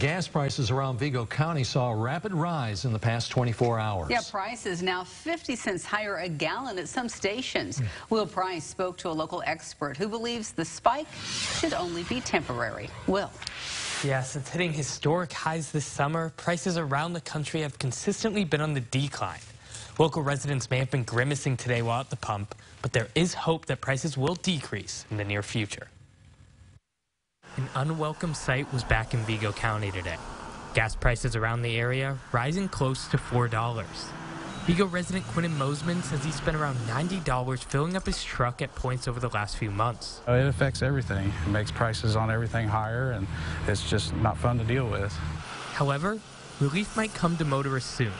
Gas prices around Vigo County saw a rapid rise in the past 24 hours. Yeah, prices now 50 cents higher a gallon at some stations. Will Price spoke to a local expert who believes the spike should only be temporary. Will. Yes, it's hitting historic highs this summer, prices around the country have consistently been on the decline. Local residents may have been grimacing today while at the pump, but there is hope that prices will decrease in the near future. An unwelcome sight was back in Vigo County today. Gas prices around the area rising close to $4. Vigo resident Quinton Mosman says he spent around $90 filling up his truck at points over the last few months. Oh, it affects everything. It makes prices on everything higher, and it's just not fun to deal with. However, relief might come to motorists soon.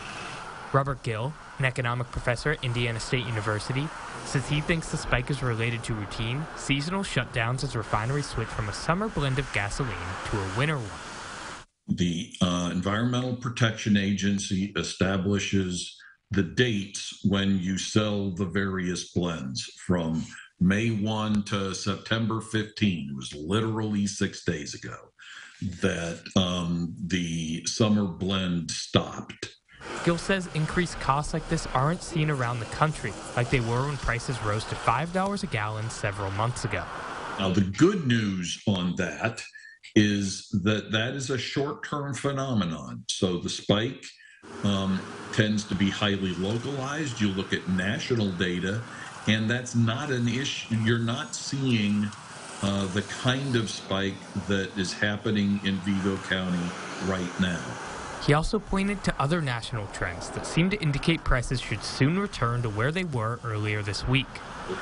Robert Guell, an economic professor at Indiana State University, says he thinks the spike is related to routine, seasonal shutdowns as refineries switch from a summer blend of gasoline to a winter one. The uh, Environmental Protection Agency establishes the dates when you sell the various blends from May 1 to September 15. It was literally six days ago that um, the summer blend stopped. Guell says increased costs like this aren't seen around the country, like they were when prices rose to $5 a gallon several months ago. Now, the good news on that is that that is a short term phenomenon. So the spike um, tends to be highly localized. You look at national data, and that's not an issue. You're not seeing uh, the kind of spike that is happening in Vigo County right now. He also pointed to other national trends that seem to indicate prices should soon return to where they were earlier this week.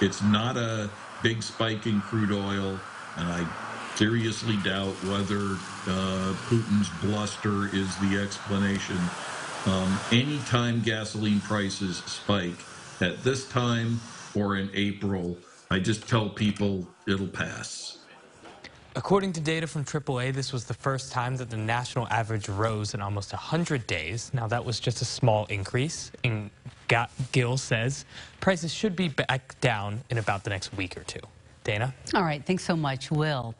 It's not a big spike in crude oil, and I seriously doubt whether uh, Putin's bluster is the explanation. Um, anytime gasoline prices spike at this time or in April, I just tell people it'll pass. According to data from AAA, this was the first time that the national average rose in almost 100 days. Now, that was just a small increase. And Guell says prices should be back down in about the next week or two. Dana? All right. Thanks so much, Will.